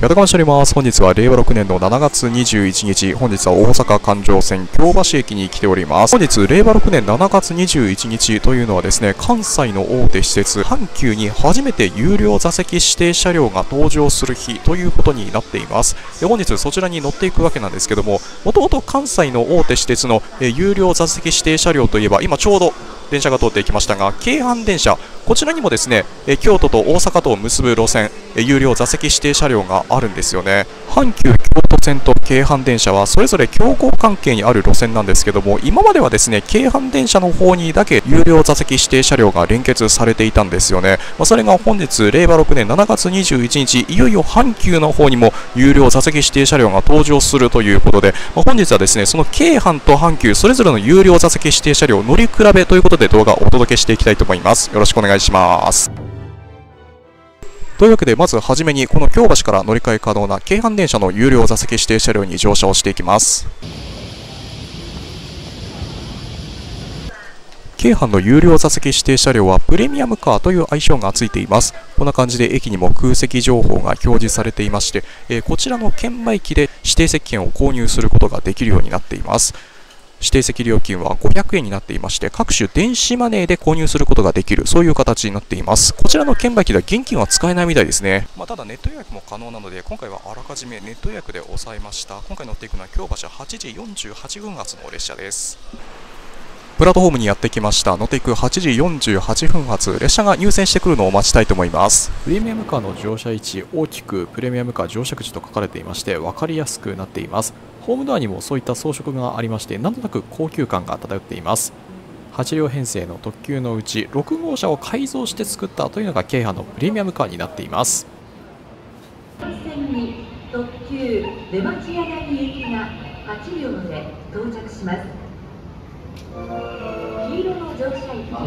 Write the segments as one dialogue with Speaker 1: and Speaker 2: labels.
Speaker 1: やたかましております。本日は令和6年の7月21日、本日は大阪環状線京橋駅に来ております。本日、令和6年7月21日というのはですね、関西の大手施設、阪急に初めて有料座席指定車両が登場する日ということになっています。で本日そちらに乗っていくわけなんですけども、もともと関西の大手私鉄の有料座席指定車両といえば、今ちょうど電車が通っていきましたが、京阪電車、こちらにもですね、え京都と大阪とを結ぶ路線、え有料座席指定車両があるんですよね。阪急京都線と京阪電車はそれぞれ競合関係にある路線なんですけども、今まではですね、京阪電車の方にだけ有料座席指定車両が連結されていたんですよね。まあ、それが本日、令和6年7月21日、いよいよ阪急の方にも有料座席指定車両が登場するということで、まあ、本日はですね、その京阪と阪急、それぞれの有料座席指定車両乗り比べということで動画をお届けしていきたいと思います。よろしくお願いします。しますというわけで、まずはじめに、この京橋から乗り換え可能な京阪電車の有料座席指定車両に乗車をしていきます。京阪の有料座席指定車両はプレミアムカーという愛称がついています。こんな感じで駅にも空席情報が表示されていまして、えーこちらの券売機で指定席券を購入することができるようになっています。指定席料金は500円になっていまして、各種電子マネーで購入することができる、そういう形になっています。こちらの券売機では現金は使えないみたいですね。まあ、ただネット予約も可能なので、今回はあらかじめネット予約で抑えました。今回乗っていくのは京橋8時48分発の列車です。プラットフォームにやってきました。乗っていく8時48分発、列車が入線してくるのを待ちたいと思います。プレミアムカーの乗車位置、大きくプレミアムカー乗車口と書かれていまして、分かりやすくなっています。ホームドアにもそういった装飾がありまして、なんとなく高級感が漂っています。8両編成の特急のうち6号車を改造して作ったというのが京阪のプレミアムカーになっています。
Speaker 2: 線に特急出町柳行きが8両で到着します黄色の乗車駅三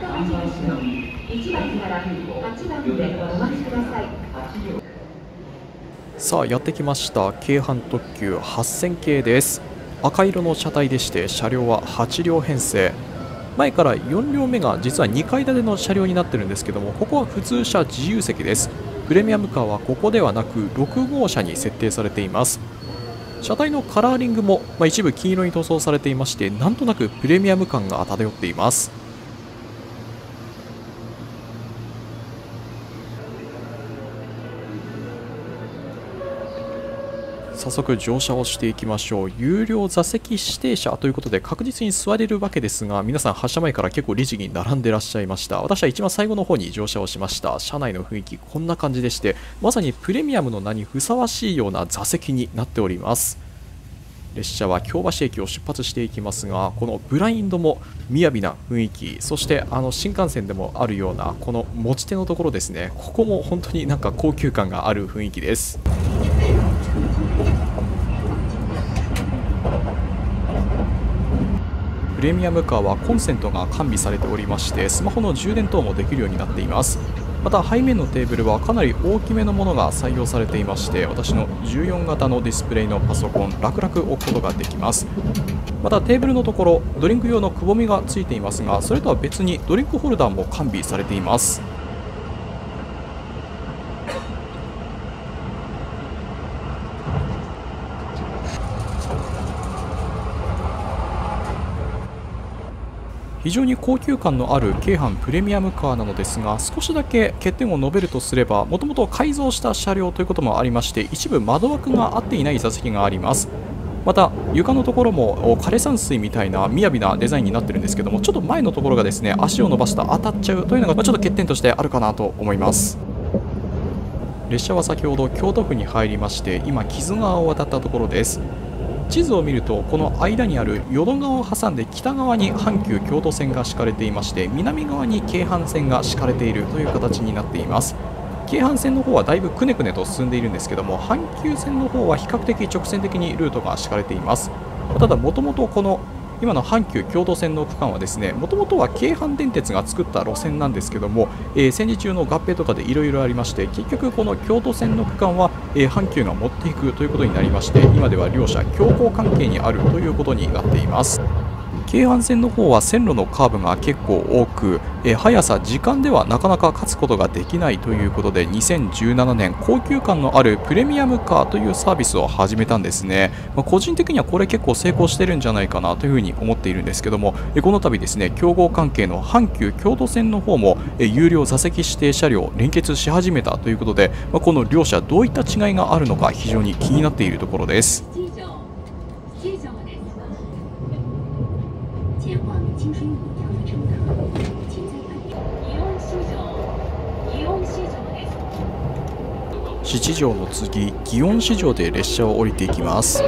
Speaker 2: 田町口の1番から8番でお待ちください
Speaker 1: さあやってきました。京阪特急8000系です。赤色の車体でして車両は8両編成。前から4両目が実は2階建ての車両になってるんですけどもここは普通車自由席です。プレミアムカーはここではなく6号車に設定されています。車体のカラーリングも、まあ、一部黄色に塗装されていましてなんとなくプレミアム感が漂っています。早速乗車をしていきましょう。有料座席指定車ということで確実に座れるわけですが皆さん発車前から結構律儀に並んでらっしゃいました。私は一番最後の方に乗車をしました。車内の雰囲気こんな感じでしてまさにプレミアムの名にふさわしいような座席になっております。列車は京橋駅を出発していきますがこのブラインドも雅な雰囲気。そしてあの新幹線でもあるようなこの持ち手のところですね。ここも本当になんか高級感がある雰囲気です。プレミアムカーはコンセントが完備されておりましてスマホの充電等もできるようになっています。また背面のテーブルはかなり大きめのものが採用されていまして私の14型のディスプレイのパソコン楽々置くことができます。またテーブルのところドリンク用のくぼみがついていますがそれとは別にドリンクホルダーも完備されています。非常に高級感のある京阪プレミアムカーなのですが少しだけ欠点を述べるとすればもともと改造した車両ということもありまして一部窓枠が合っていない座席があります。また床のところも枯山水みたいな雅なデザインになってるんですけどもちょっと前のところがですね足を伸ばすと当たっちゃうというのがまちょっと欠点としてあるかなと思います。列車は先ほど京都府に入りまして今木津川を渡ったところです。地図を見るとこの間にある淀川を挟んで北側に阪急京都線が敷かれていまして南側に京阪線が敷かれているという形になっています。京阪線の方はだいぶくねくねと進んでいるんですけども阪急線の方は比較的直線的にルートが敷かれています。ただもともとこの今の阪急京都線の区間はですねもともとは京阪電鉄が作った路線なんですけども、えー戦時中の合併とかでいろいろありまして結局この京都線の区間は、えー阪急が持っていくということになりまして今では両者競合関係にあるということになっています。京阪線の方は線路のカーブが結構多く、え速さ時間ではなかなか勝つことができないということで2017年高級感のあるプレミアムカーというサービスを始めたんですね、まあ、個人的にはこれ結構成功してるんじゃないかなというふうに思っているんですけどもえこの度ですね競合関係の阪急京都線の方もえ有料座席指定車両連結し始めたということで、まあ、この両者どういった違いがあるのか非常に気になっているところです。
Speaker 2: 七条七条です
Speaker 3: 前往京深五条的乘客，请在饭店。
Speaker 2: イオン市場イオン市場です
Speaker 1: 七条の次祇園市場で列車を降りていきます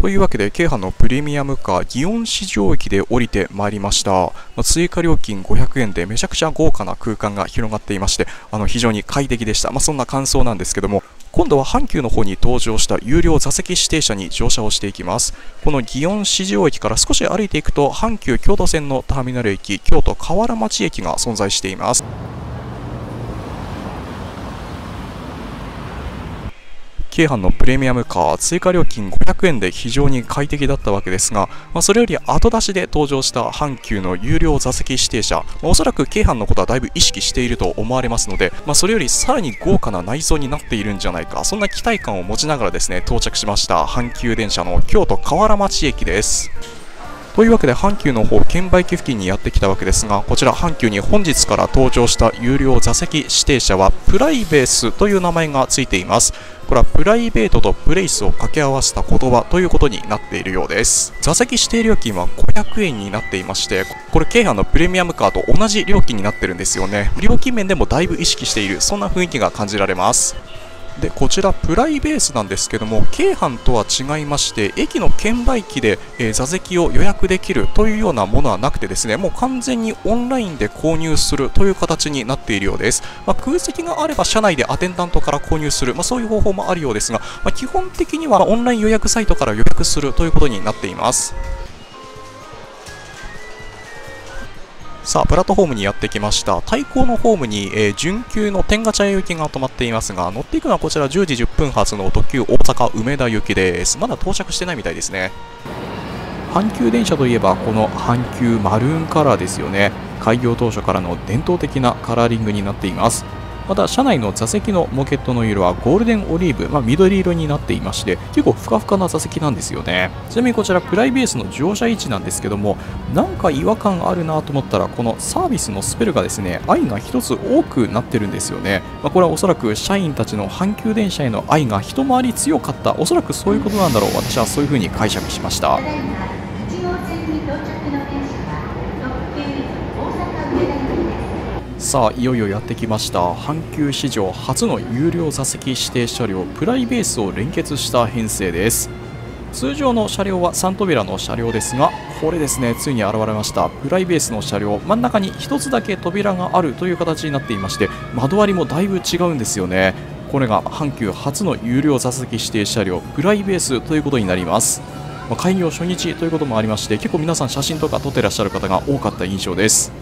Speaker 1: というわけで京阪のプレミアムカー祇園市場駅で降りてまいりました、まあ追加料金500円でめちゃくちゃ豪華な空間が広がっていましてあの非常に快適でした、まあ、そんな感想なんですけども今度は阪急の方に登場した有料座席指定車に乗車をしていきます。この祇園市場駅から少し歩いていくと阪急京都線のターミナル駅京都河原町駅が存在しています。京阪のプレミアムカー追加料金500円で非常に快適だったわけですが、まあ、それより後出しで登場した阪急の有料座席指定車、まあおそらく京阪のことはだいぶ意識していると思われますので、まあ、それよりさらに豪華な内装になっているんじゃないかそんな期待感を持ちながらですね到着しました阪急電車の京都河原町駅です。というわけで阪急の方券売機付近にやってきたわけですがこちら阪急に本日から登場した有料座席指定車はプライベースという名前がついています。これはプライベートとプレイスを掛け合わせた言葉ということになっているようです。座席指定料金は500円になっていましてこれ京阪のプレミアムカーと同じ料金になってるんですよね。料金面でもだいぶ意識しているそんな雰囲気が感じられます。でこちらプライベースなんですけども京阪とは違いまして駅の券売機で、えー座席を予約できるというようなものはなくてですねもう完全にオンラインで購入するという形になっているようです、まあ空席があれば車内でアテンダントから購入する、まあ、そういう方法もあるようですが、まあ基本的にはオンライン予約サイトから予約するということになっています。さあプラットフォームにやってきました。対向のホームに、えー準急の天下茶屋行きが止まっていますが乗っていくのはこちら10時10分発の特急大阪梅田行きです。まだ到着してないみたいですね。阪急電車といえばこの阪急マルーンカラーですよね。開業当初からの伝統的なカラーリングになっています。また車内の座席のモケットの色はゴールデンオリーブ、まあ、緑色になっていまして結構ふかふかな座席なんですよね。ちなみにこちらプライベースの乗車位置なんですけどもなんか違和感あるなと思ったらこのサービスのスペルがですね愛が一つ多くなってるんですよね、まあこれはおそらく社員たちの阪急電車への愛が一回り強かった。おそらくそういうことなんだろう。私はそういう風に解釈しました
Speaker 2: ただいま一号線に到着の電車は特急大阪梅田行きです
Speaker 1: さあいよいよやってきました。阪急史上初の有料座席指定車両プライベースを連結した編成です。通常の車両は3扉の車両ですがこれですねついに現れました。プライベースの車両真ん中に1つだけ扉があるという形になっていまして窓割りもだいぶ違うんですよね。これが阪急初の有料座席指定車両プライベースということになります。ま開業初日ということもありまして結構皆さん写真とか撮ってらっしゃる方が多かった印象です。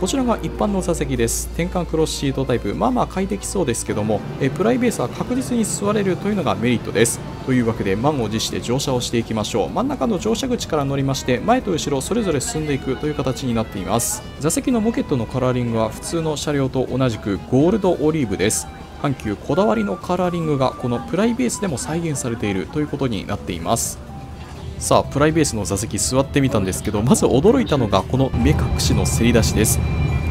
Speaker 1: こちらが一般の座席です。転換クロスシートタイプ。まあまあ快適そうですけどもえプライベースは確実に座れるというのがメリットです。というわけで満を持して乗車をしていきましょう。真ん中の乗車口から乗りまして前と後ろそれぞれ進んでいくという形になっています。座席のモケットのカラーリングは普通の車両と同じくゴールドオリーブです。阪急こだわりのカラーリングがこのプライベースでも再現されているということになっています。さあプライベースの座席座ってみたんですけどまず驚いたのがこの目隠しのせり出しです。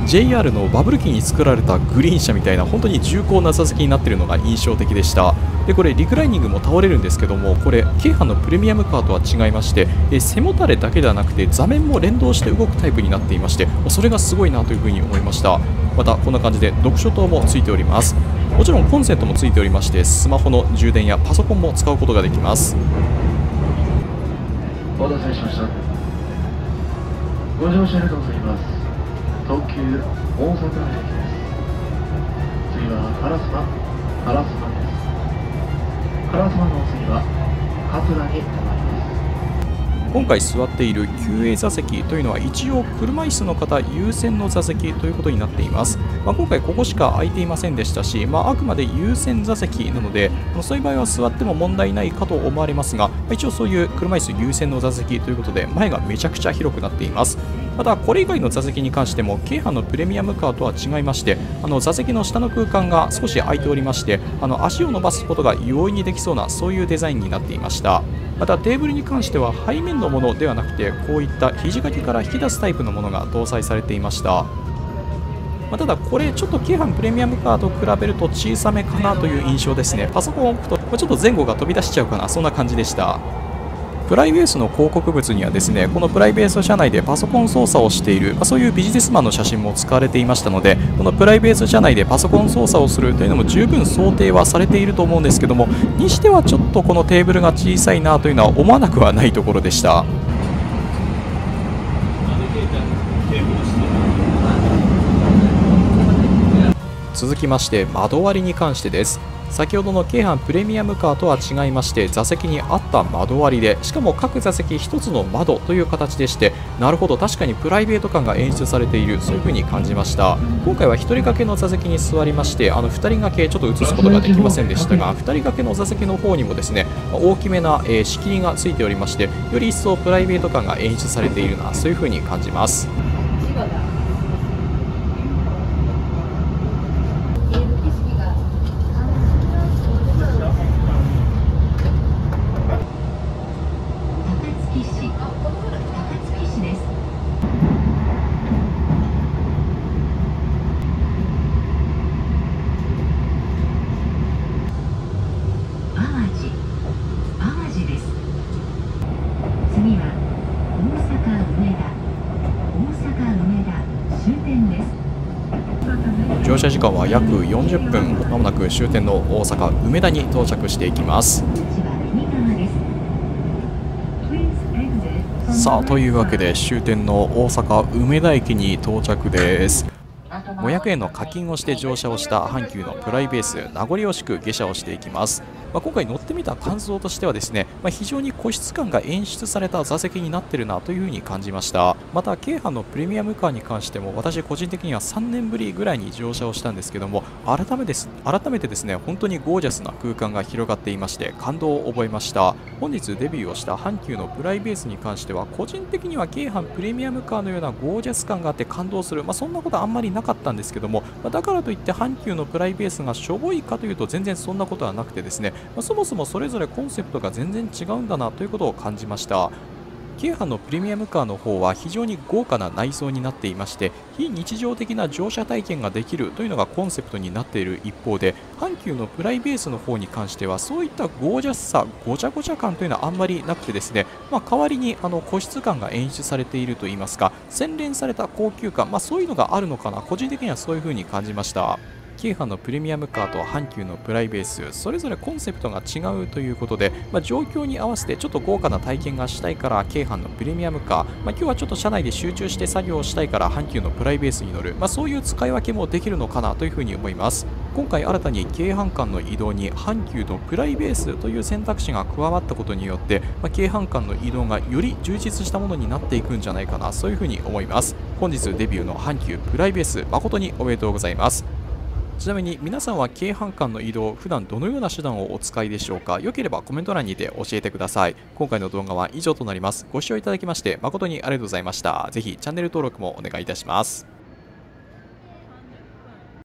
Speaker 1: JR のバブル期に作られたグリーン車みたいな本当に重厚な座席になっているのが印象的でした。でこれリクライニングも倒れるんですけどもこれ京阪のプレミアムカーとは違いましてえ背もたれだけではなくて座面も連動して動くタイプになっていましてそれがすごいなというふに思いました。またこんな感じで読書灯もついております。もちろんコンセントもついておりましてスマホの充電やパソコンも使うことができます。
Speaker 4: お待たせしました。ご乗車ありがとうございます。特急大阪駅です。次は烏丸烏丸です。烏丸のお次は桂に停まります。
Speaker 1: 今回座っている QA 座席というのは一応車椅子の方優先の座席ということになっています、まあ、今回ここしか空いていませんでしたし、まあ、あくまで優先座席なのでそういう場合は座っても問題ないかと思われますが一応そういう車椅子優先の座席ということで前がめちゃくちゃ広くなっています。またこれ以外の座席に関しても京阪のプレミアムカーとは違いましてあの座席の下の空間が少し空いておりましてあの足を伸ばすことが容易にできそうなそういうデザインになっていました。またテーブルに関しては背面のものではなくてこういった肘掛けから引き出すタイプのものが搭載されていました。まあ、ただこれちょっと京阪プレミアムカーと比べると小さめかなという印象ですね。パソコンを置くとちょっと前後が飛び出しちゃうかな。そんな感じでした。プライベースの広告物にはですねこのプライベース社内でパソコン操作をしている、まあ、そういうビジネスマンの写真も使われていましたのでこのプライベース社内でパソコン操作をするというのも十分想定はされていると思うんですけどもにしてはちょっとこのテーブルが小さいなというのは思わなくはないところでした。続きまして窓割りに関してです。先ほどの京阪プレミアムカーとは違いまして座席にあった窓割りでしかも各座席1つの窓という形でしてなるほど確かにプライベート感が演出されているそういう風に感じました。今回は1人掛けの座席に座りましてあの2人掛けちょっと映すことができませんでしたが2人掛けの座席の方にもですね大きめな、えー、仕切りがついておりましてより一層プライベート感が演出されているなそういう風に感じます
Speaker 3: 高槻市高槻市です淡路淡路です次は大阪梅田大阪梅田終点です
Speaker 1: 乗車時間は約40分。まもなく終点の大阪梅田に到着していきます。さあというわけで終点の大阪梅田駅に到着です。500円の課金をして乗車をした阪急のプライベース名残惜しく下車をしていきます、まあ、今回乗ってみた感想としてはですね、まあ、非常に個室感が演出された座席になってるなというふうに感じました。また京阪のプレミアムカーに関しても私個人的には3年ぶりぐらいに乗車をしたんですけども改めです改めてですね本当にゴージャスな空間が広がっていまして感動を覚えました。本日デビューをした阪急のプライベースに関しては個人的には京阪プレミアムカーのようなゴージャス感があって感動する、まあ、そんなことあんまりなかったんですけども、まだからといって阪急のプライベースがしょぼいかというと全然そんなことはなくてですね、まそもそもそれぞれコンセプトが全然違うんだなということを感じました。京阪のプレミアムカーの方は非常に豪華な内装になっていまして非日常的な乗車体験ができるというのがコンセプトになっている一方で阪急のプライベースの方に関してはそういったゴージャスさごちゃごちゃ感というのはあんまりなくてですね、まあ、代わりにあの個室感が演出されているといいますか洗練された高級感、まあ、そういうのがあるのかな個人的にはそういう風に感じました。京阪のプレミアムカーと阪急のプライベースそれぞれコンセプトが違うということで、まあ、状況に合わせてちょっと豪華な体験がしたいから京阪のプレミアムカー、まあ、今日はちょっと車内で集中して作業をしたいから阪急のプライベースに乗る、まあ、そういう使い分けもできるのかなというふうに思います。今回新たに京阪間の移動に阪急のプライベースという選択肢が加わったことによって、まあ、京阪間の移動がより充実したものになっていくんじゃないかなそういうふうに思います。本日デビューの阪急プライベース誠におめでとうございます。ちなみに皆さんは京阪間の移動普段どのような手段をお使いでしょうか？良ければコメント欄にて教えてください。今回の動画は以上となります。ご視聴いただきまして誠にありがとうございました。ぜひチャンネル登録もお願いいたします。